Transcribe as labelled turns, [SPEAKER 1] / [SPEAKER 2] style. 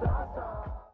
[SPEAKER 1] disaster.